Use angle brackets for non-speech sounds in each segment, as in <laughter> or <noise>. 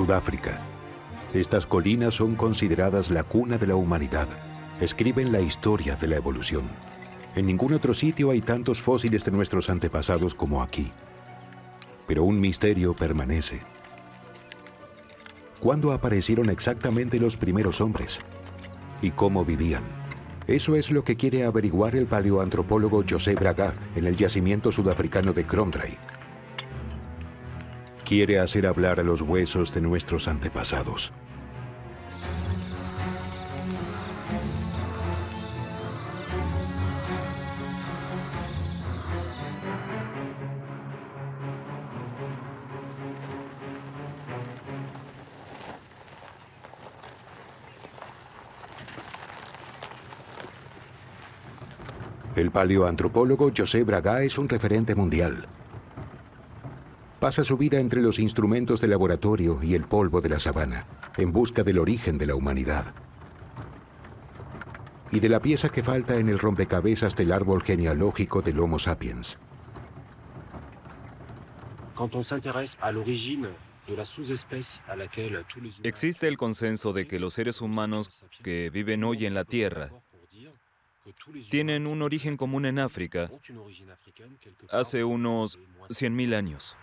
Sudáfrica. Estas colinas son consideradas la cuna de la humanidad. Escriben la historia de la evolución. En ningún otro sitio hay tantos fósiles de nuestros antepasados como aquí. Pero un misterio permanece. ¿Cuándo aparecieron exactamente los primeros hombres? ¿Y cómo vivían? Eso es lo que quiere averiguar el paleoantropólogo José Braga en el yacimiento sudafricano de Kromdraai. Quiere hacer hablar a los huesos de nuestros antepasados. El paleoantropólogo José Braga es un referente mundial. Pasa su vida entre los instrumentos de laboratorio y el polvo de la sabana, en busca del origen de la humanidad. Y de la pieza que falta en el rompecabezas del árbol genealógico del Homo sapiens. Existe el consenso de que los seres humanos que viven hoy en la Tierra tienen un origen común en África hace unos 100.000 años.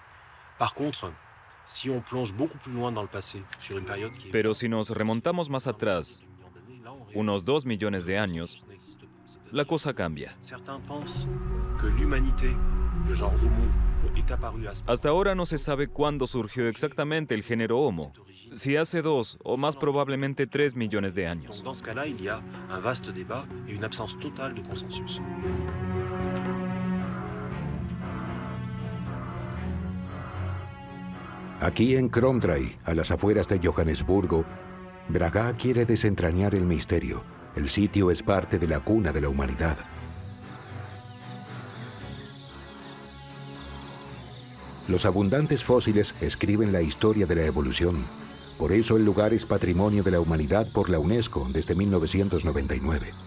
Pero si nos remontamos más atrás, unos 2 millones de años, la cosa cambia. Hasta ahora no se sabe cuándo surgió exactamente el género Homo, si hace dos o más probablemente tres millones de años. Aquí en Kromdraai, a las afueras de Johannesburgo, Braga quiere desentrañar el misterio. El sitio es parte de la cuna de la humanidad. Los abundantes fósiles escriben la historia de la evolución. Por eso el lugar es Patrimonio de la Humanidad por la UNESCO desde 1999.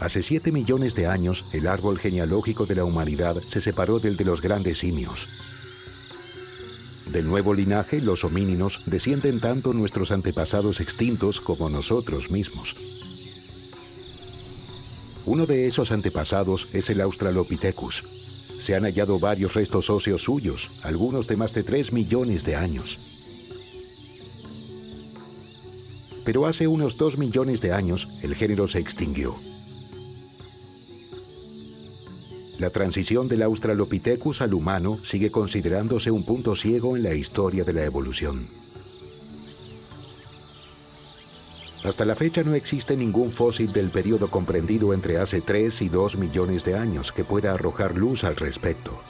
Hace 7 millones de años, el árbol genealógico de la humanidad se separó del de los grandes simios. Del nuevo linaje, los homíninos, descienden tanto nuestros antepasados extintos como nosotros mismos. Uno de esos antepasados es el Australopithecus. Se han hallado varios restos óseos suyos, algunos de más de 3 millones de años. Pero hace unos 2 millones de años el género se extinguió. La transición del Australopithecus al humano sigue considerándose un punto ciego en la historia de la evolución. Hasta la fecha no existe ningún fósil del periodo comprendido entre hace 3 y 2 millones de años que pueda arrojar luz al respecto.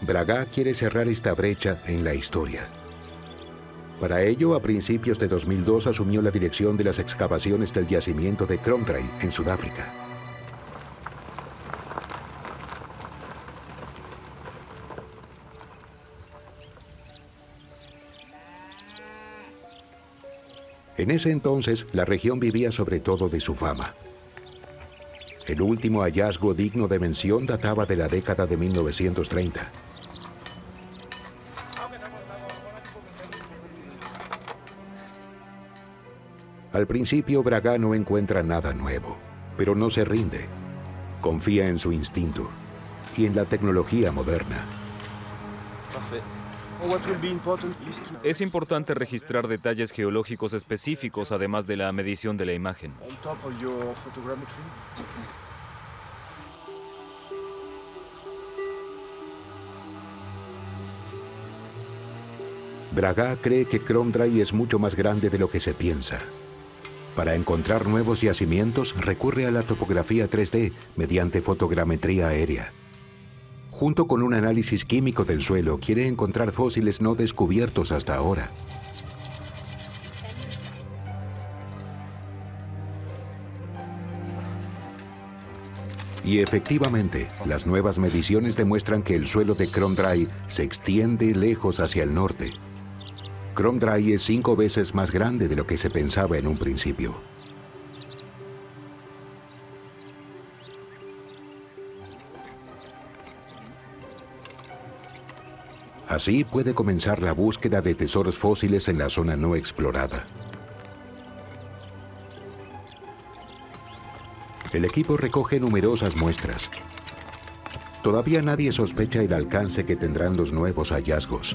Braga quiere cerrar esta brecha en la historia. Para ello, a principios de 2002 asumió la dirección de las excavaciones del yacimiento de Kromdraai, en Sudáfrica. En ese entonces, la región vivía sobre todo de su fama. El último hallazgo digno de mención databa de la década de 1930. Al principio, Braga no encuentra nada nuevo, pero no se rinde. Confía en su instinto y en la tecnología moderna. Es importante registrar detalles geológicos específicos además de la medición de la imagen. Braga cree que Kromdraai es mucho más grande de lo que se piensa. Para encontrar nuevos yacimientos recurre a la topografía 3D mediante fotogrametría aérea. Junto con un análisis químico del suelo, quiere encontrar fósiles no descubiertos hasta ahora. Y efectivamente, las nuevas mediciones demuestran que el suelo de Kromdraai se extiende lejos hacia el norte. Kromdraai es cinco veces más grande de lo que se pensaba en un principio. Así puede comenzar la búsqueda de tesoros fósiles en la zona no explorada. El equipo recoge numerosas muestras. Todavía nadie sospecha el alcance que tendrán los nuevos hallazgos.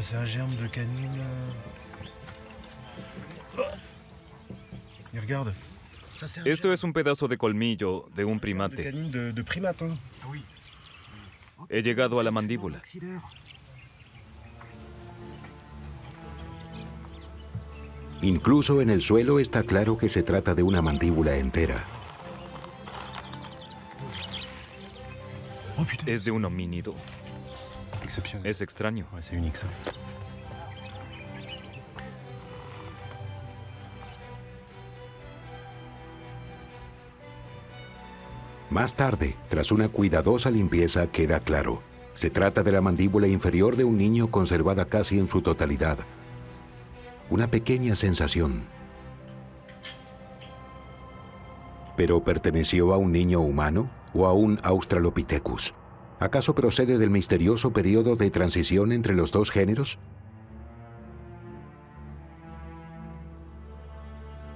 C'est un de. Esto es un pedazo de colmillo de un primate. Hein. He llegado a la mandíbula. Incluso en el suelo está claro que se trata de una mandíbula entera. Oh. Es de un homínido. Es extraño. Más tarde, tras una cuidadosa limpieza, queda claro. Se trata de la mandíbula inferior de un niño conservada casi en su totalidad. Una pequeña sensación. ¿Pero perteneció a un niño humano o a un Australopithecus? ¿Acaso procede del misterioso periodo de transición entre los dos géneros?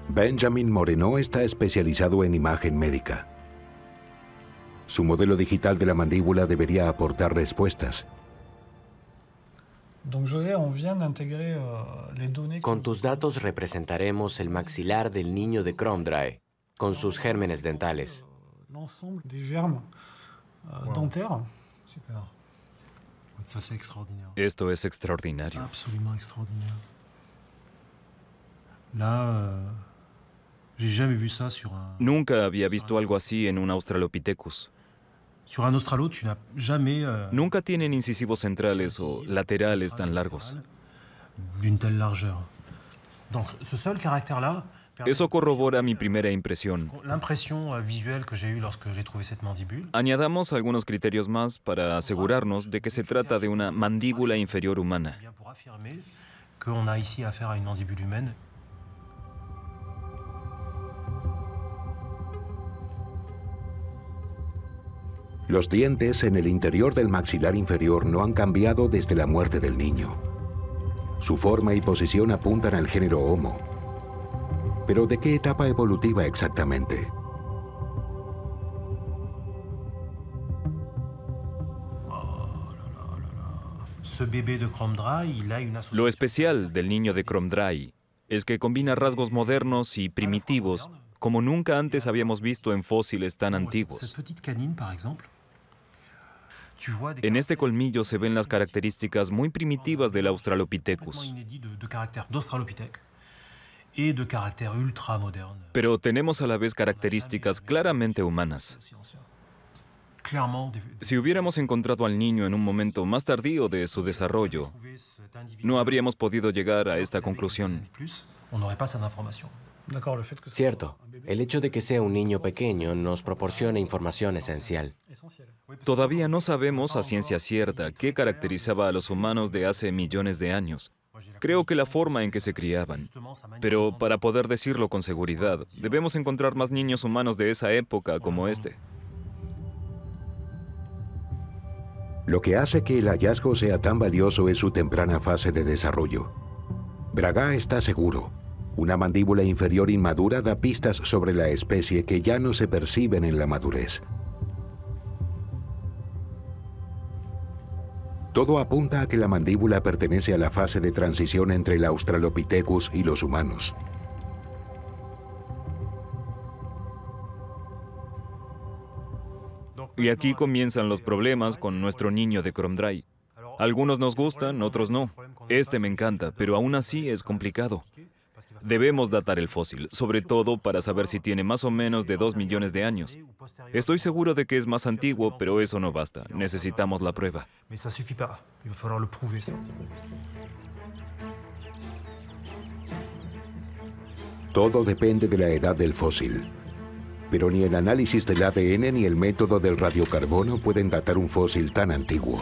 Benjamin Moreno está especializado en imagen médica. Su modelo digital de la mandíbula debería aportar respuestas. Donc José, on vient d'intégrer euh, les données Con tus datos representaremos el maxilar del niño de Cromdry, con sus gérmenes dentales. euh. Esto es extraordinario. Euh. Nunca había visto algo así en un Australopithecus. Nunca tienen incisivos centrales o laterales tan largos. Eso corrobora mi primera impresión. euh, euh. Añadamos algunos criterios más para asegurarnos de que se trata de una mandíbula inferior humana. Los dientes en el interior del maxilar inferior no han cambiado desde la muerte del niño. Su forma y posición apuntan al género Homo. Pero ¿de qué etapa evolutiva exactamente? Lo especial del niño de Cromdry es que combina rasgos modernos y primitivos como nunca antes habíamos visto en fósiles tan antiguos. petite canine, par exemple. Tu vois des En este colmillo se ven las características muy primitivas del Australopithecus. Pero tenemos a la vez características claramente humanas. Si hubiéramos encontrado al niño en un momento más tardío de su desarrollo, no habríamos podido llegar a esta conclusión. Cierto, el hecho de que sea un niño pequeño nos proporciona información esencial. Todavía no sabemos a ciencia cierta qué caracterizaba a los humanos de hace millones de años. Creo que la forma en que se criaban. Pero para poder decirlo con seguridad, debemos encontrar más niños humanos de esa época como este. Lo que hace que el hallazgo sea tan valioso es su temprana fase de desarrollo. Braga está seguro. Una mandíbula inferior inmadura da pistas sobre la especie que ya no se perciben en la madurez. Todo apunta a que la mandíbula pertenece a la fase de transición entre el Australopithecus y los humanos. Y aquí comienzan los problemas con nuestro niño de Cromdry. Algunos nos gustan, otros no. Este me encanta, pero aún así es complicado. Debemos datar el fósil, sobre todo para saber si tiene más o menos de 2 millones de años. Estoy seguro de que es más antiguo, pero eso no basta. Necesitamos la prueba. Todo depende de la edad del fósil. Pero ni el análisis del ADN ni el método del radiocarbono pueden datar un fósil tan antiguo.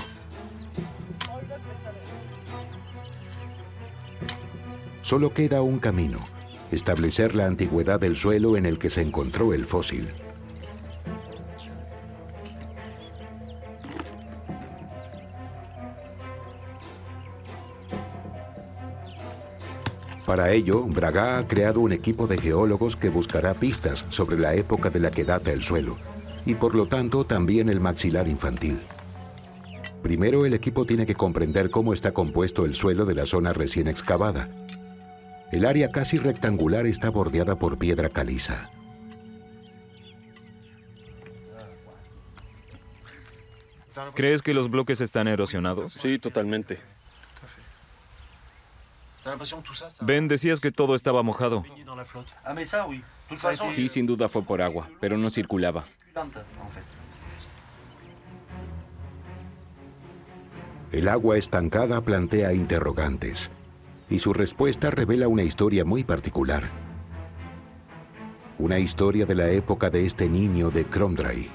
Solo queda un camino, establecer la antigüedad del suelo en el que se encontró el fósil. Para ello, Braga ha creado un equipo de geólogos que buscará pistas sobre la época de la que data el suelo, y por lo tanto también el maxilar infantil. Primero el equipo tiene que comprender cómo está compuesto el suelo de la zona recién excavada. El área casi rectangular está bordeada por piedra caliza. ¿Crees que los bloques están erosionados? Sí, totalmente. Ben, decías que todo estaba mojado. Sí, sin duda fue por agua, pero no circulaba. El agua estancada plantea interrogantes y su respuesta revela una historia muy particular. Una historia de la época de este niño de Cromdray.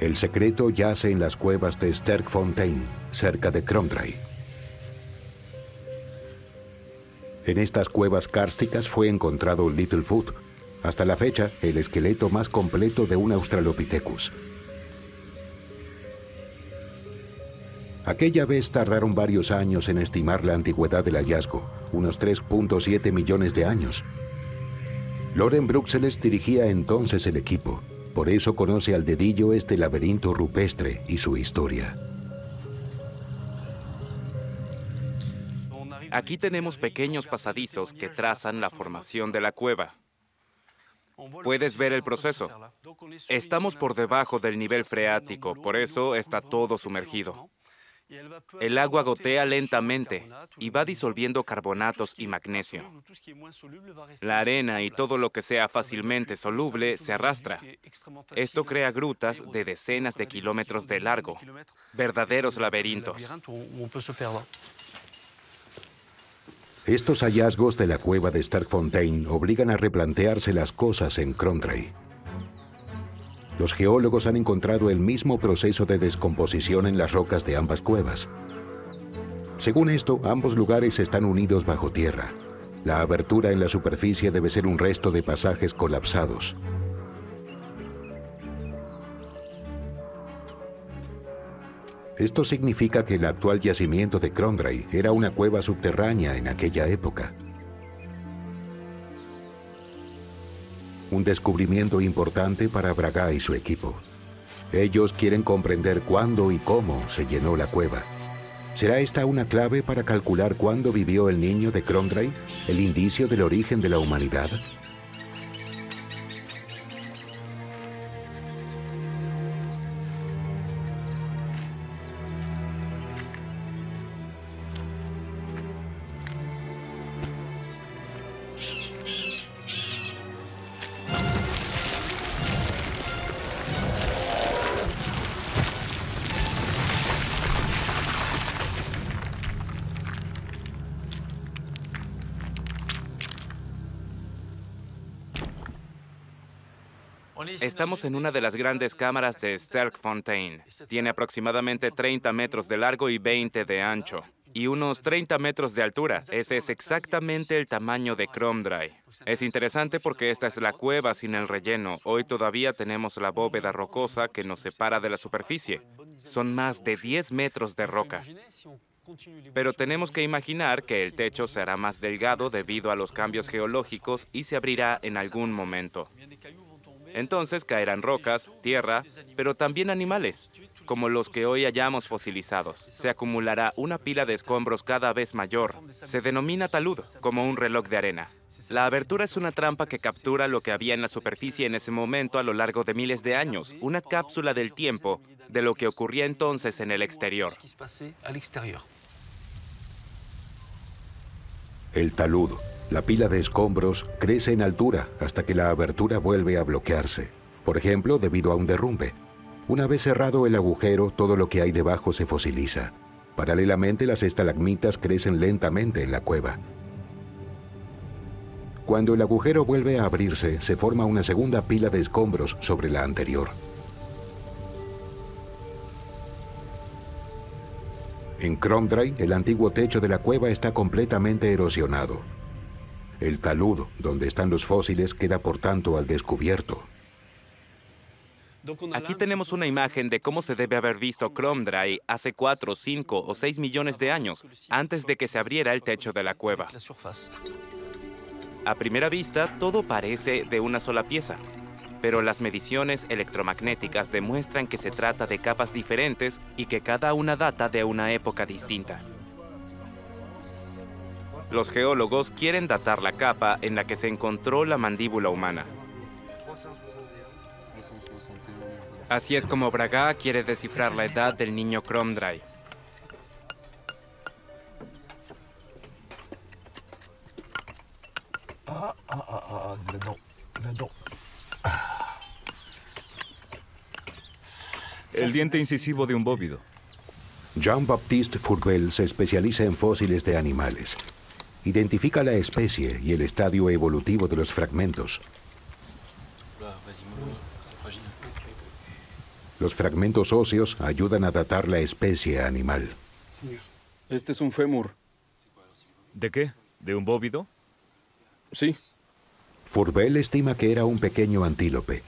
El secreto yace en las cuevas de Sterkfontein, cerca de Cromdray. En estas cuevas kársticas fue encontrado Littlefoot, hasta la fecha el esqueleto más completo de un Australopithecus. Aquella vez tardaron varios años en estimar la antigüedad del hallazgo, unos 3.7 millones de años. Loren Bruxelles dirigía entonces el equipo. Por eso conoce al dedillo este laberinto rupestre y su historia. Aquí tenemos pequeños pasadizos que trazan la formación de la cueva. Puedes ver el proceso. Estamos por debajo del nivel freático, por eso está todo sumergido. El agua gotea lentamente y va disolviendo carbonatos y magnesio. La arena y todo lo que sea fácilmente soluble se arrastra. Esto crea grutas de decenas de kilómetros de largo, verdaderos laberintos. Estos hallazgos de la cueva de Starkfontein obligan a replantearse las cosas en Crondray. Los geólogos han encontrado el mismo proceso de descomposición en las rocas de ambas cuevas. Según esto, ambos lugares están unidos bajo tierra. La abertura en la superficie debe ser un resto de pasajes colapsados. Esto significa que el actual yacimiento de Crondray era una cueva subterránea en aquella época. Un descubrimiento importante para Braga y su equipo. Ellos quieren comprender cuándo y cómo se llenó la cueva. ¿Será esta una clave para calcular cuándo vivió el niño de Crondray, el indicio del origen de la humanidad? Estamos en una de las grandes cámaras de Sterkfontein. Tiene aproximadamente 30 metros de largo y 20 de ancho. Y unos 30 metros de altura. Ese es exactamente el tamaño de Cromdry. Es interesante porque esta es la cueva sin el relleno. Hoy todavía tenemos la bóveda rocosa que nos separa de la superficie. Son más de 10 metros de roca. Pero tenemos que imaginar que el techo será más delgado debido a los cambios geológicos y se abrirá en algún momento. Entonces caerán rocas, tierra, pero también animales, como los que hoy hallamos fosilizados. Se acumulará una pila de escombros cada vez mayor. Se denomina talud, como un reloj de arena. La abertura es una trampa que captura lo que había en la superficie en ese momento a lo largo de miles de años, una cápsula del tiempo de lo que ocurría entonces en el exterior. El talud, la pila de escombros crece en altura hasta que la abertura vuelve a bloquearse, por ejemplo debido a un derrumbe. Una vez cerrado el agujero, todo lo que hay debajo se fosiliza. Paralelamente, las estalagmitas crecen lentamente en la cueva. Cuando el agujero vuelve a abrirse, se forma una segunda pila de escombros sobre la anterior. En Cromdray, el antiguo techo de la cueva está completamente erosionado. El talud, donde están los fósiles, queda por tanto al descubierto. Aquí tenemos una imagen de cómo se debe haber visto Kromdraй hace 4, 5 o 6 millones de años, antes de que se abriera el techo de la cueva. A primera vista, todo parece de una sola pieza, pero las mediciones electromagnéticas demuestran que se trata de capas diferentes y que cada una data de una época distinta. Los geólogos quieren datar la capa en la que se encontró la mandíbula humana. Así es como Braga quiere descifrar la edad del niño Kromdraй. El diente incisivo de un bóvido. Jean-Baptiste Fourvel se especializa en fósiles de animales. Identifica la especie y el estadio evolutivo de los fragmentos. Los fragmentos óseos ayudan a datar la especie animal. Este es un fémur. ¿De qué? ¿De un bóvido? Sí. Fourvel estima que era un pequeño antílope,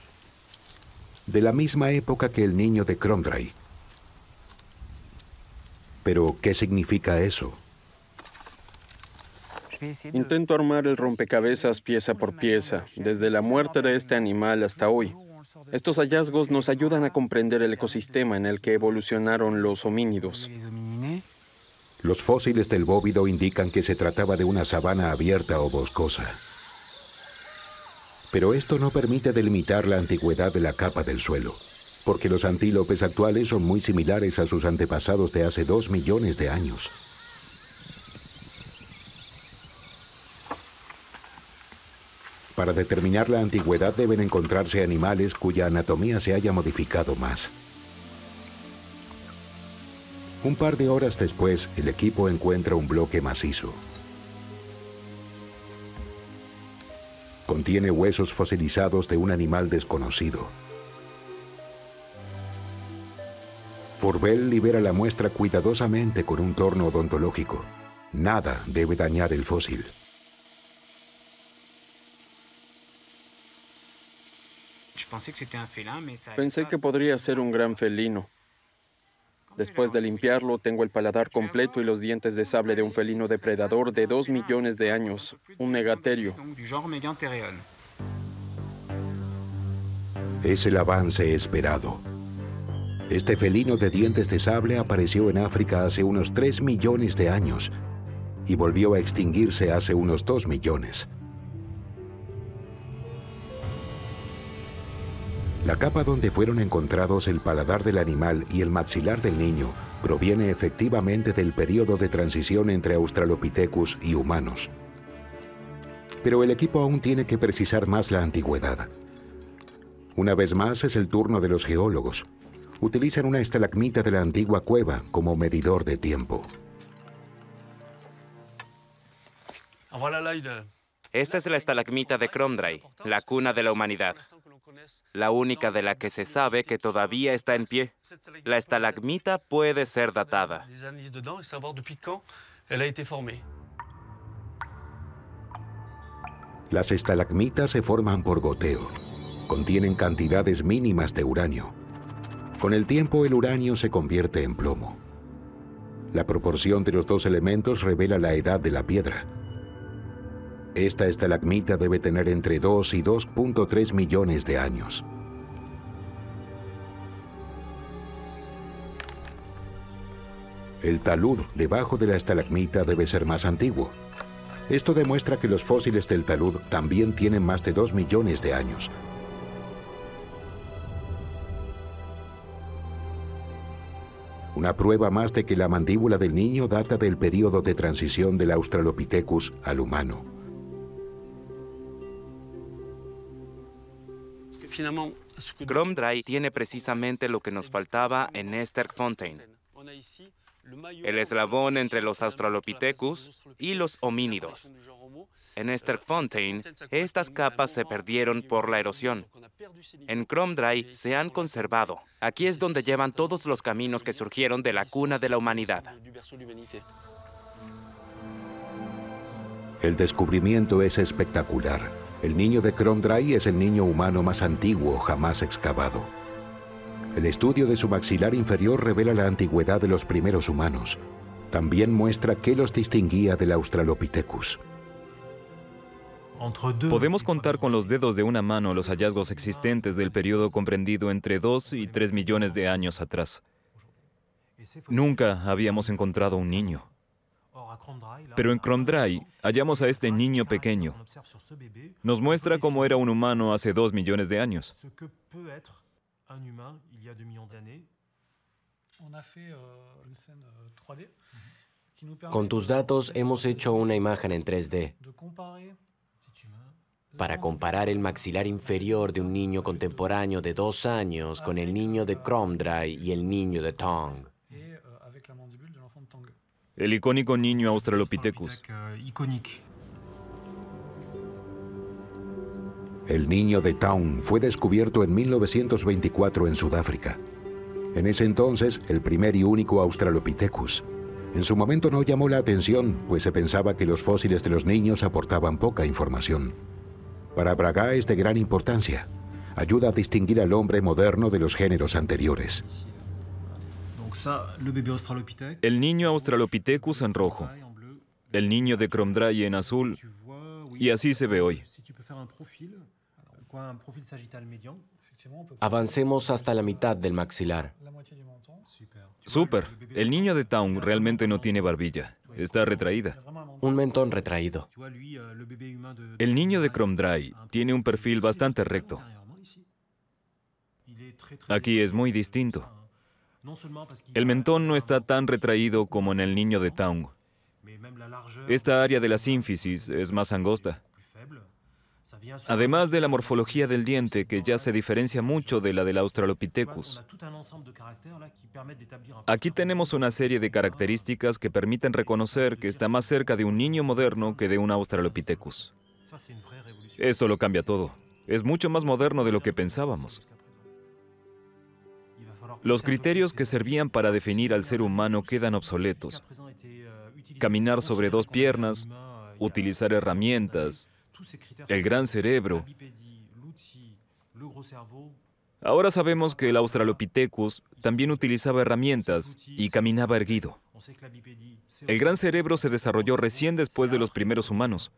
de la misma época que el niño de Kromdraй. Pero, ¿qué significa eso? Intento armar el rompecabezas pieza por pieza, desde la muerte de este animal hasta hoy. Estos hallazgos nos ayudan a comprender el ecosistema en el que evolucionaron los homínidos. Los fósiles del bóvido indican que se trataba de una sabana abierta o boscosa. Pero esto no permite delimitar la antigüedad de la capa del suelo, porque los antílopes actuales son muy similares a sus antepasados de hace dos millones de años. Para determinar la antigüedad deben encontrarse animales cuya anatomía se haya modificado más. Un par de horas después, el equipo encuentra un bloque macizo. Contiene huesos fosilizados de un animal desconocido. Fourvel libera la muestra cuidadosamente con un torno odontológico. Nada debe dañar el fósil. Pensé que podría ser un gran felino. Después de limpiarlo, tengo el paladar completo y los dientes de sable de un felino depredador de dos millones de años, un megaterio. Es el avance esperado. Este felino de dientes de sable apareció en África hace unos 3 millones de años y volvió a extinguirse hace unos 2 millones. La capa donde fueron encontrados el paladar del animal y el maxilar del niño proviene efectivamente del periodo de transición entre Australopithecus y humanos. Pero el equipo aún tiene que precisar más la antigüedad. Una vez más es el turno de los geólogos. Utilizan una estalagmita de la antigua cueva como medidor de tiempo. Esta es la estalagmita de Kromdraй, la cuna de la humanidad. La única de la que se sabe que todavía está en pie. La estalagmita puede ser datada. Las estalagmitas se forman por goteo. Contienen cantidades mínimas de uranio. Con el tiempo el uranio se convierte en plomo. La proporción de los dos elementos revela la edad de la piedra. Esta estalagmita debe tener entre 2 y 2.3 millones de años. El talud debajo de la estalagmita debe ser más antiguo. Esto demuestra que los fósiles del talud también tienen más de 2 millones de años. Una prueba más de que la mandíbula del niño data del periodo de transición del Australopithecus al humano. Kromdraй tiene precisamente lo que nos faltaba en Esterkfontein. el eslabón entre los Australopithecus y los homínidos. En Sterkfontein, estas capas se perdieron por la erosión. En Kromdraai se han conservado. Aquí es donde llevan todos los caminos que surgieron de la cuna de la humanidad. El descubrimiento es espectacular. El niño de Kromdraai es el niño humano más antiguo jamás excavado. El estudio de su maxilar inferior revela la antigüedad de los primeros humanos. También muestra qué los distinguía del Australopithecus. Podemos contar con los dedos de una mano los hallazgos existentes del periodo comprendido entre 2 y 3 millones de años atrás. Nunca habíamos encontrado un niño. Pero en Kromdraai hallamos a este niño pequeño. Nos muestra cómo era un humano hace dos millones de años. Con tus datos hemos hecho una imagen en 3D para comparar el maxilar inferior de un niño contemporáneo de dos años con el niño de Kromdraai y el niño de Tong. El icónico niño Australopithecus. El niño de Town fue descubierto en 1924 en Sudáfrica. En ese entonces, el primer y único Australopithecus. En su momento no llamó la atención, pues se pensaba que los fósiles de los niños aportaban poca información. Para Braga es de gran importancia. Ayuda a distinguir al hombre moderno de los géneros anteriores. El niño Australopithecus en rojo. El niño de Kromdraai en azul. Y así se ve hoy. Avancemos hasta la mitad del maxilar. Súper. El niño de Town realmente no tiene barbilla. Está retraída. Un mentón retraído. El niño de Kromdraai tiene un perfil bastante recto. Aquí es muy distinto. El mentón no está tan retraído como en el niño de Town. Esta área de la sínfisis es más angosta. Además de la morfología del diente, que ya se diferencia mucho de la del Australopithecus. Aquí tenemos una serie de características que permiten reconocer que está más cerca de un niño moderno que de un Australopithecus. Esto lo cambia todo. Es mucho más moderno de lo que pensábamos. Los criterios que servían para definir al ser humano quedan obsoletos. Caminar sobre dos piernas, utilizar herramientas, el gran cerebro. Ahora sabemos que el Australopithecus también utilizaba herramientas y caminaba erguido. El gran cerebro se desarrolló recién después de los primeros humanos.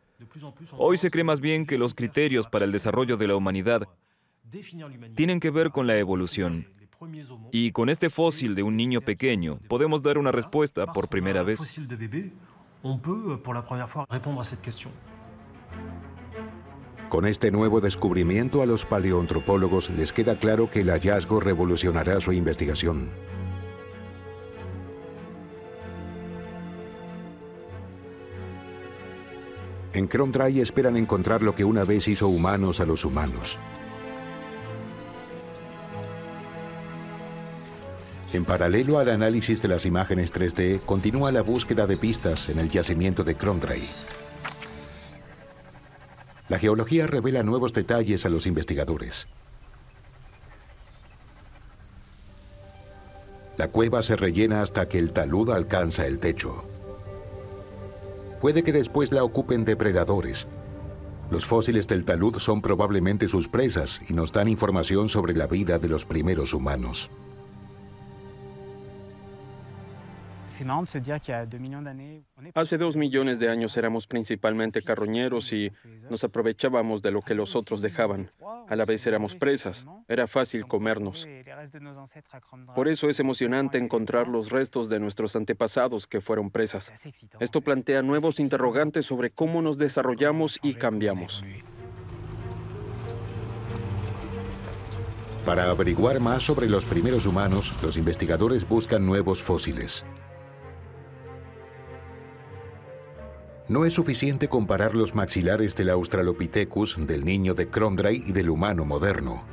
Hoy se cree más bien que los criterios para el desarrollo de la humanidad tienen que ver con la evolución. Y con este fósil de un niño pequeño podemos dar una respuesta por primera vez. Con este nuevo descubrimiento a los paleoantropólogos les queda claro que el hallazgo revolucionará su investigación. En Kromdraai esperan encontrar lo que una vez hizo humanos a los humanos. En paralelo al análisis de las imágenes 3D, continúa la búsqueda de pistas en el yacimiento de Kromdraai. La geología revela nuevos detalles a los investigadores. La cueva se rellena hasta que el talud alcanza el techo. Puede que después la ocupen depredadores. Los fósiles del talud son probablemente sus presas y nos dan información sobre la vida de los primeros humanos. Hace dos millones de años éramos principalmente carroñeros y nos aprovechábamos de lo que los otros dejaban. A la vez éramos presas. Era fácil comernos. Por eso es emocionante encontrar los restos de nuestros antepasados que fueron presas. Esto plantea nuevos interrogantes sobre cómo nos desarrollamos y cambiamos. Para averiguar más sobre los primeros humanos, los investigadores buscan nuevos fósiles. No es suficiente comparar los maxilares del Australopithecus, del niño de Kromdraai y del humano moderno.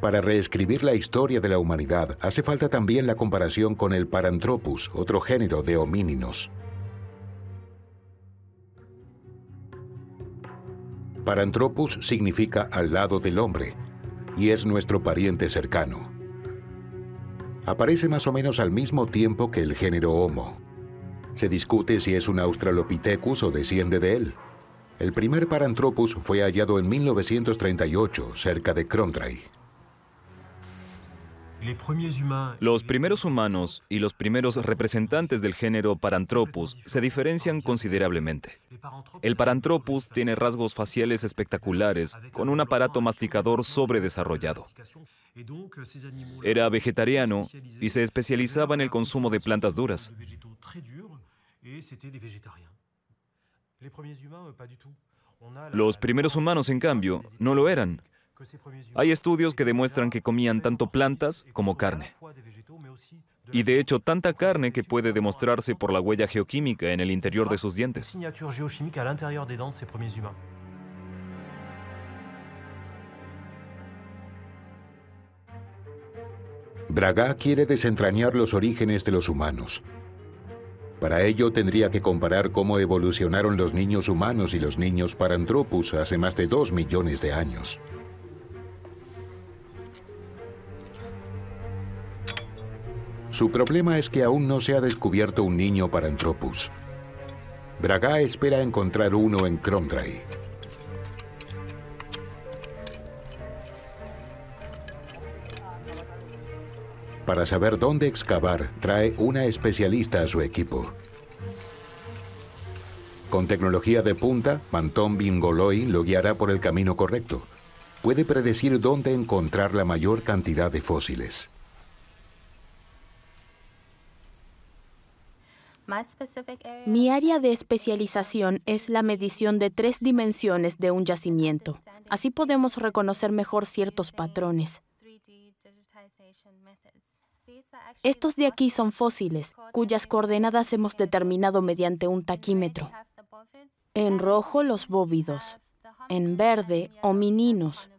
Para reescribir la historia de la humanidad hace falta también la comparación con el Paranthropus, otro género de homíninos. Paranthropus significa al lado del hombre y es nuestro pariente cercano. Aparece más o menos al mismo tiempo que el género Homo. Se discute si es un Australopithecus o desciende de él. El primer Paranthropus fue hallado en 1938 cerca de Cromdray. Los primeros humanos y los primeros representantes del género Paranthropus se diferencian considerablemente. El Paranthropus tiene rasgos faciales espectaculares, con un aparato masticador sobredesarrollado. Era vegetariano y se especializaba en el consumo de plantas duras. Los primeros humanos, en cambio, no lo eran. Hay estudios que demuestran que comían tanto plantas como carne. Y de hecho, tanta carne que puede demostrarse por la huella geoquímica en el interior de sus dientes. Braga quiere desentrañar los orígenes de los humanos. Para ello tendría que comparar cómo evolucionaron los niños humanos y los niños Paranthropus hace más de dos millones de años. Su problema es que aún no se ha descubierto un niño Paranthropus. Braga espera encontrar uno en Cromdray. Para saber dónde excavar, trae una especialista a su equipo. Con tecnología de punta, Manton Bingoloy lo guiará por el camino correcto. Puede predecir dónde encontrar la mayor cantidad de fósiles. Mi área de especialización es la medición de tres dimensiones de un yacimiento. Así podemos reconocer mejor ciertos patrones. Estos de aquí son fósiles, cuyas coordenadas hemos determinado mediante un taquímetro. En rojo los bóvidos, en verde homininos.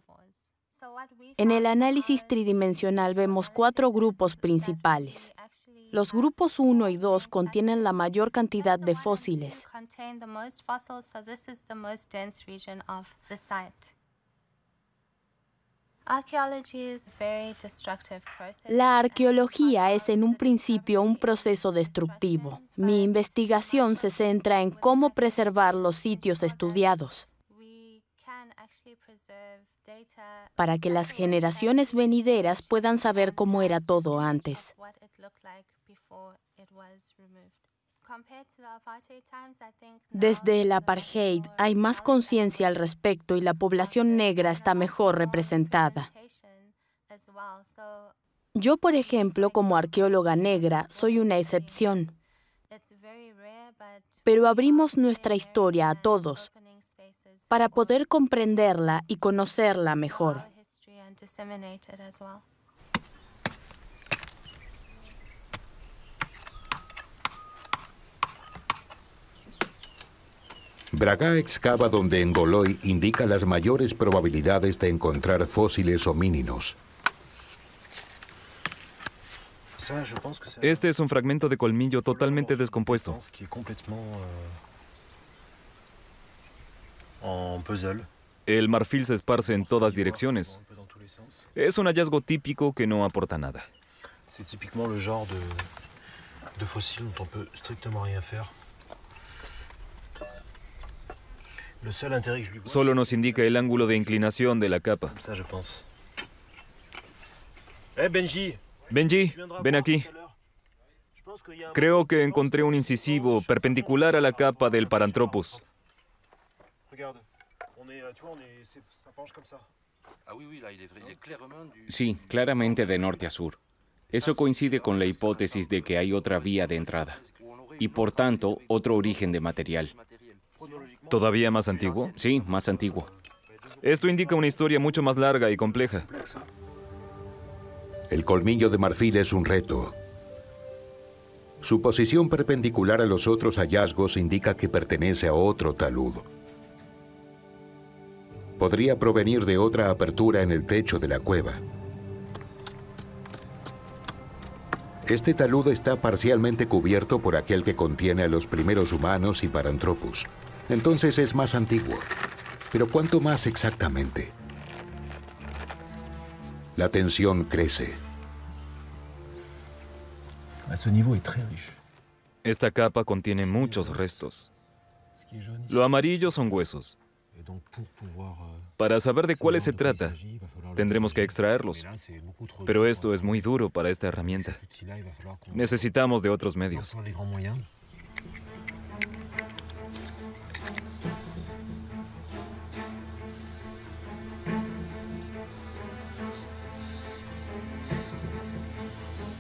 En el análisis tridimensional vemos cuatro grupos principales. Los grupos 1 y 2 contienen la mayor cantidad de fósiles. La arqueología es en un principio un proceso destructivo. Mi investigación se centra en cómo preservar los sitios estudiados para que las generaciones venideras puedan saber cómo era todo antes. Desde el apartheid hay más conciencia al respecto y la población negra está mejor representada. Yo, por ejemplo, como arqueóloga negra, soy una excepción. Pero abrimos nuestra historia a todos para poder comprenderla y conocerla mejor. Braga excava donde Engoloy indica las mayores probabilidades de encontrar fósiles homíninos. Este es un fragmento de colmillo totalmente descompuesto. El marfil se esparce en todas direcciones. Es un hallazgo típico que no aporta nada. Solo nos indica el ángulo de inclinación de la capa. Eh, Benji, Benji, ven aquí. Creo que encontré un incisivo perpendicular a la capa del Paranthropus. Sí, claramente de norte a sur. Eso coincide con la hipótesis de que hay otra vía de entrada y por tanto otro origen de material. ¿Todavía más antiguo? Sí, más antiguo. Esto indica una historia mucho más larga y compleja. El colmillo de marfil es un reto. Su posición perpendicular a los otros hallazgos indica que pertenece a otro talud. Podría provenir de otra apertura en el techo de la cueva. Este talud está parcialmente cubierto por aquel que contiene a los primeros humanos y Paranthropus. Entonces es más antiguo. Pero ¿cuánto más exactamente? La tensión crece. Esta capa contiene muchos restos. Lo amarillo son huesos. Para saber de cuáles se trata, tendremos que extraerlos. Pero esto es muy duro para esta herramienta. Necesitamos de otros medios.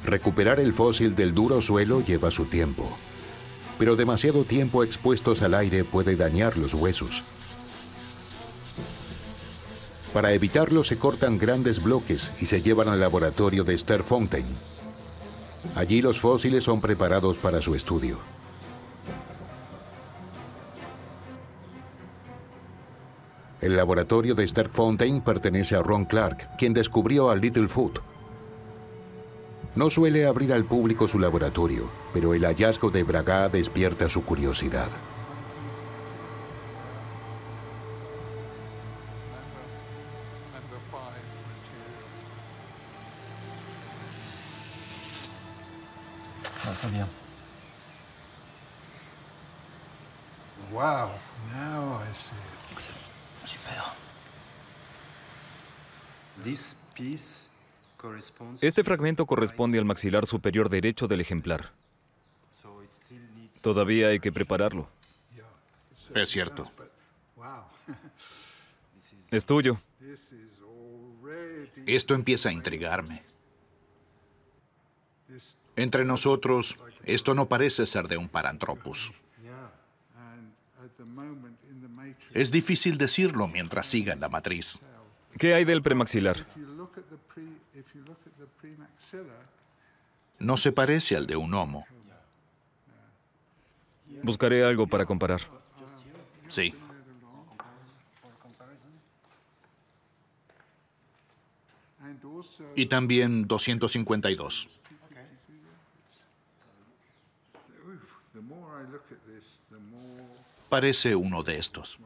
Recuperar el fósil del duro suelo lleva su tiempo, pero demasiado tiempo expuestos al aire puede dañar los huesos. Para evitarlo se cortan grandes bloques y se llevan al laboratorio de Sterfontein. Allí los fósiles son preparados para su estudio. El laboratorio de Sterfontein pertenece a Ron Clark, quien descubrió a Littlefoot, no suele abrir al público su laboratorio, pero el hallazgo de Braga despierta su curiosidad. bien. Wow, now I see. Excellent. Super. This piece este fragmento corresponde al maxilar superior derecho del ejemplar. Todavía hay que prepararlo. Es cierto. <laughs> Es tuyo. Esto empieza a intrigarme. Entre nosotros, esto no parece ser de un Paranthropus. Es difícil decirlo mientras siga en la matriz. ¿Qué hay del premaxilar? No se parece al de un homo. Buscaré algo para comparar. Sí. Y también 252. Parece uno de estos.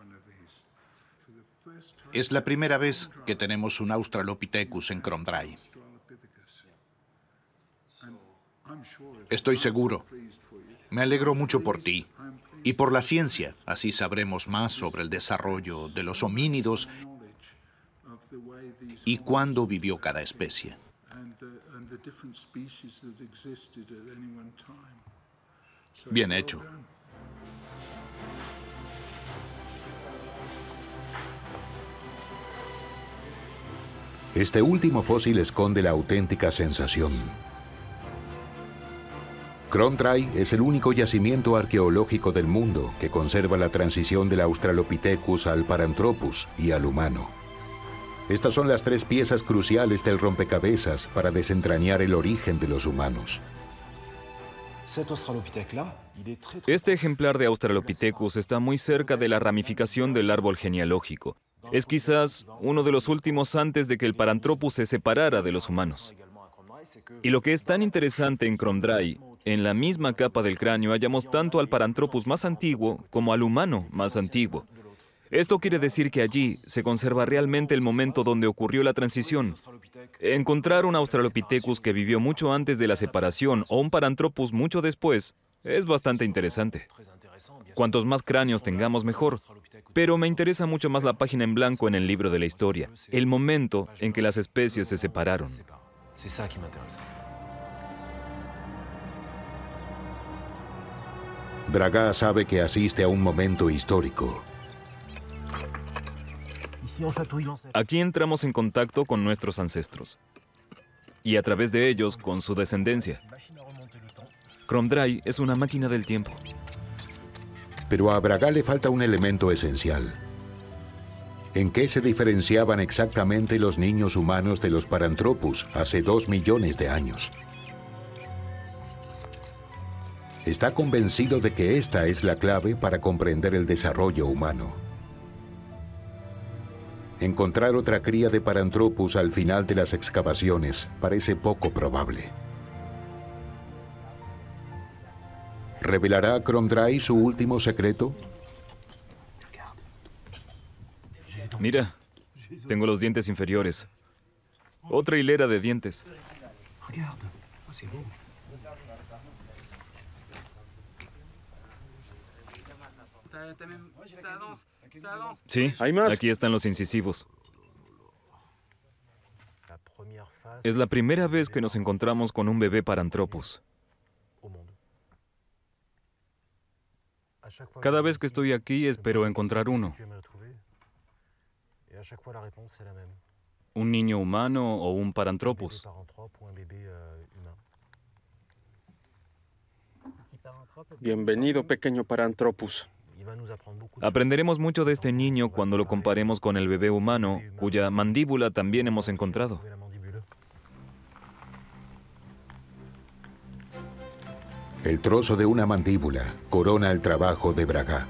Es la primera vez que tenemos un Australopithecus en Cromdry. Estoy seguro. Me alegro mucho por ti y por la ciencia. Así sabremos más sobre el desarrollo de los homínidos y cuándo vivió cada especie. Bien hecho. Este último fósil esconde la auténtica sensación. Cromdry es el único yacimiento arqueológico del mundo que conserva la transición del Australopithecus al Paranthropus y al humano. Estas son las tres piezas cruciales del rompecabezas para desentrañar el origen de los humanos. Este ejemplar de Australopithecus está muy cerca de la ramificación del árbol genealógico. Es quizás uno de los últimos antes de que el Paranthropus se separara de los humanos. Y lo que es tan interesante en Cromdry, en la misma capa del cráneo hallamos tanto al Paranthropus más antiguo como al humano más antiguo. Esto quiere decir que allí se conserva realmente el momento donde ocurrió la transición. Encontrar un Australopithecus que vivió mucho antes de la separación o un Paranthropus mucho después es bastante interesante. Cuantos más cráneos tengamos, mejor. Pero me interesa mucho más la página en blanco en el libro de la historia, el momento en que las especies se separaron. Braga sabe que asiste a un momento histórico. Aquí entramos en contacto con nuestros ancestros y a través de ellos con su descendencia. Cromdry es una máquina del tiempo. Pero a Braga le falta un elemento esencial. ¿En qué se diferenciaban exactamente los niños humanos de los Paranthropus hace dos millones de años? Está convencido de que esta es la clave para comprender el desarrollo humano. Encontrar otra cría de Paranthropus al final de las excavaciones parece poco probable. ¿Revelará Cromdry su último secreto? Mira, tengo los dientes inferiores. Otra hilera de dientes. Sí, ¿Hay más? aquí están los incisivos. Es la primera vez que nos encontramos con un bebé Paranthropus. Cada vez que estoy aquí espero encontrar uno. Un niño humano o un Paranthropus. Bienvenido, pequeño Paranthropus. Aprenderemos mucho de este niño cuando lo comparemos con el bebé humano, cuya mandíbula también hemos encontrado. El trozo de una mandíbula corona el trabajo de Braga.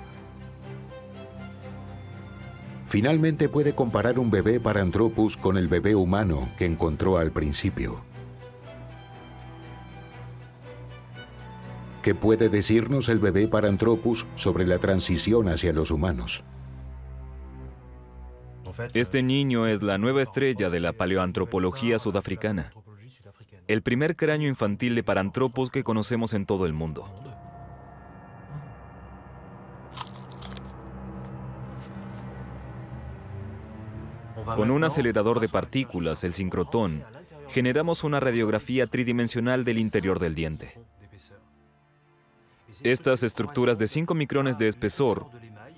Finalmente puede comparar un bebé Paranthropus con el bebé humano que encontró al principio. ¿Qué puede decirnos el bebé Paranthropus sobre la transición hacia los humanos? Este niño es la nueva estrella de la paleoantropología sudafricana. El primer cráneo infantil de Paranthropus que conocemos en todo el mundo. Con un acelerador de partículas, el sincrotón, generamos una radiografía tridimensional del interior del diente. Estas estructuras de 5 micrones de espesor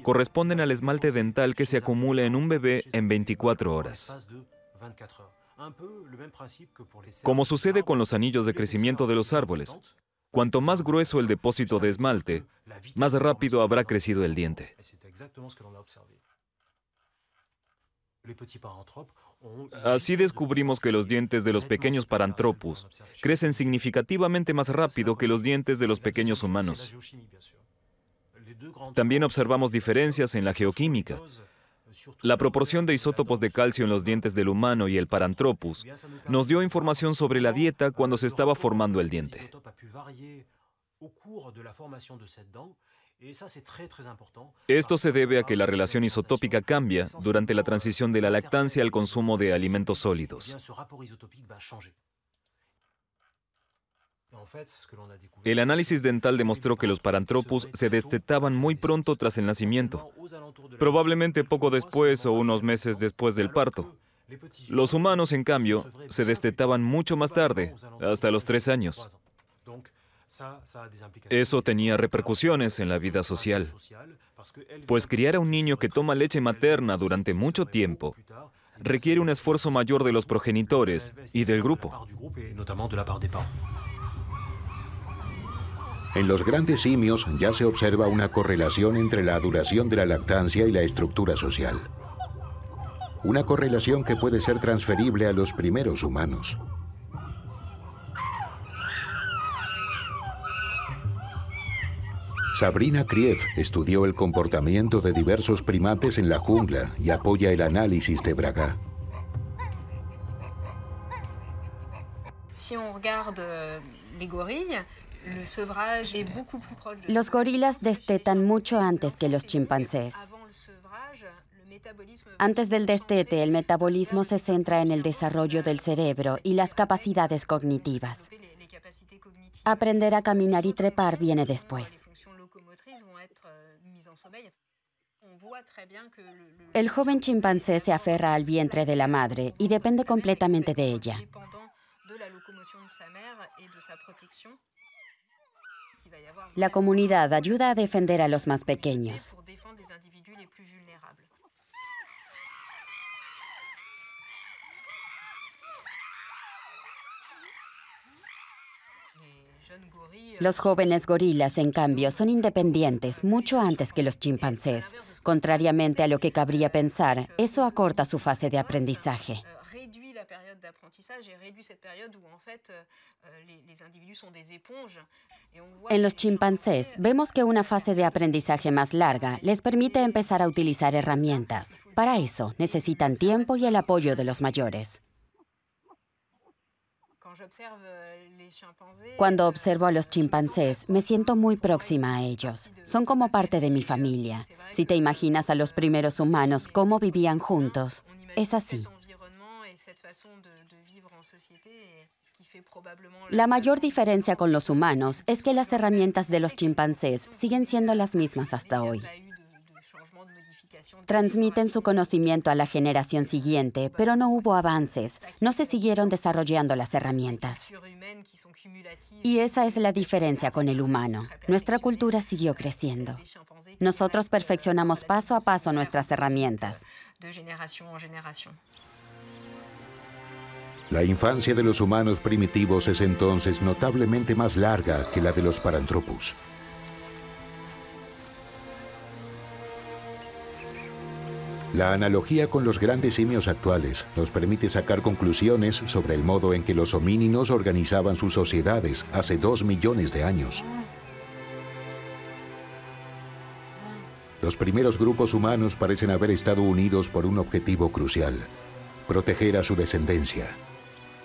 corresponden al esmalte dental que se acumula en un bebé en 24 horas. Como sucede con los anillos de crecimiento de los árboles, cuanto más grueso el depósito de esmalte, más rápido habrá crecido el diente. Así descubrimos que los dientes de los pequeños Paranthropus crecen significativamente más rápido que los dientes de los pequeños humanos. También observamos diferencias en la geoquímica. La proporción de isótopos de calcio en los dientes del humano y el Paranthropus nos dio información sobre la dieta cuando se estaba formando el diente. Esto se debe a que la relación isotópica cambia durante la transición de la lactancia al consumo de alimentos sólidos. El análisis dental demostró que los Paranthropus se destetaban muy pronto tras el nacimiento, probablemente poco después o unos meses después del parto. Los humanos, en cambio, se destetaban mucho más tarde, hasta los tres años. Eso tenía repercusiones en la vida social, pues criar a un niño que toma leche materna durante mucho tiempo requiere un esfuerzo mayor de los progenitores y del grupo. En los grandes simios ya se observa una correlación entre la duración de la lactancia y la estructura social. Una correlación que puede ser transferible a los primeros humanos. Sabrina Krief estudió el comportamiento de diversos primates en la jungla y apoya el análisis de Braga. Los gorilas destetan mucho antes que los chimpancés. Antes del destete, el metabolismo se centra en el desarrollo del cerebro y las capacidades cognitivas. Aprender a caminar y trepar viene después. El joven chimpancé se aferra al vientre de la madre y depende completamente de ella. La comunidad ayuda a defender a los más pequeños. Los jóvenes gorilas, en cambio, son independientes mucho antes que los chimpancés. Contrariamente a lo que cabría pensar, eso acorta su fase de aprendizaje. En los chimpancés vemos que una fase de aprendizaje más larga les permite empezar a utilizar herramientas. Para eso necesitan tiempo y el apoyo de los mayores. Cuando observo a los chimpancés, me siento muy próxima a ellos. Son como parte de mi familia. Si te imaginas a los primeros humanos cómo vivían juntos, es así. La mayor diferencia con los humanos es que las herramientas de los chimpancés siguen siendo las mismas hasta hoy. Transmiten su conocimiento a la generación siguiente, pero no hubo avances, no se siguieron desarrollando las herramientas. Y esa es la diferencia con el humano. Nuestra cultura siguió creciendo. Nosotros perfeccionamos paso a paso nuestras herramientas. La infancia de los humanos primitivos es entonces notablemente más larga que la de los Paranthropus. La analogía con los grandes simios actuales nos permite sacar conclusiones sobre el modo en que los homíninos organizaban sus sociedades hace dos millones de años. Los primeros grupos humanos parecen haber estado unidos por un objetivo crucial, proteger a su descendencia.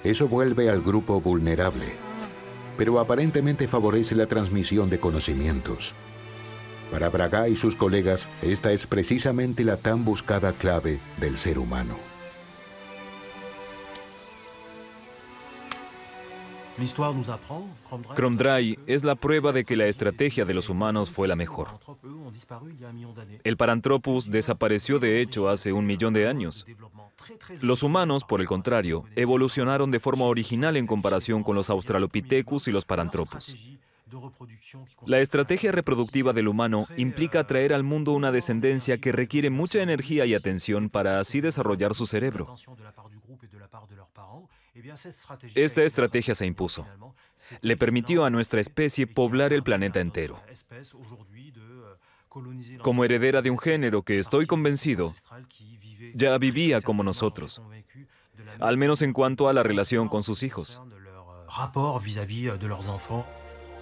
Eso vuelve al grupo vulnerable, pero aparentemente favorece la transmisión de conocimientos. Para Braga y sus colegas, esta es precisamente la tan buscada clave del ser humano. Cromdry es la prueba de que la estrategia de los humanos fue la mejor. El Paranthropus desapareció de hecho hace un millón de años. Los humanos, por el contrario, evolucionaron de forma original en comparación con los Australopithecus y los Paranthropus. La estrategia reproductiva del humano implica traer al mundo una descendencia que requiere mucha energía y atención para así desarrollar su cerebro. Esta estrategia se impuso. Le permitió a nuestra especie poblar el planeta entero. Como heredera de un género que estoy convencido ya vivía como nosotros, al menos en cuanto a la relación con sus hijos.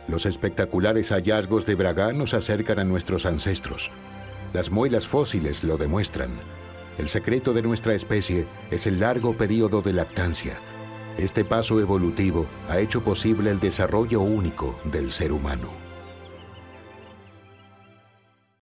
Los espectaculares hallazgos de Braga nos acercan a nuestros ancestros. Las muelas fósiles lo demuestran. El secreto de nuestra especie es el largo periodo de lactancia. Este paso evolutivo ha hecho posible el desarrollo único del ser humano.